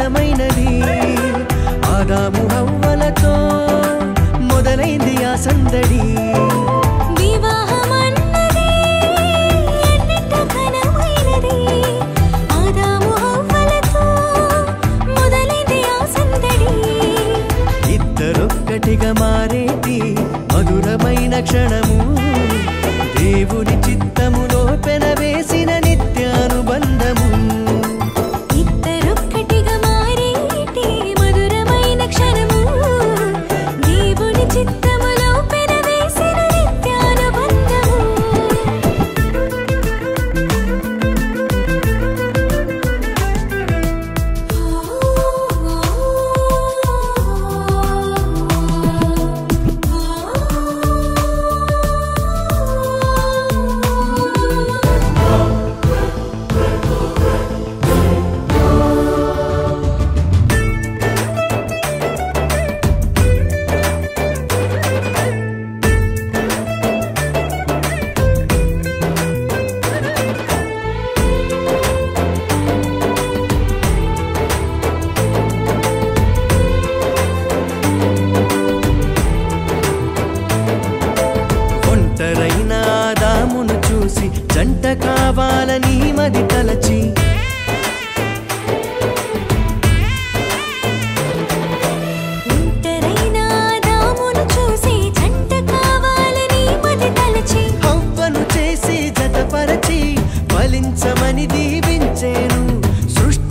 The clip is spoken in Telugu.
ఘనమైనది. ఆదాము హవ్వలతో మొదలైంది ఆ సందడి.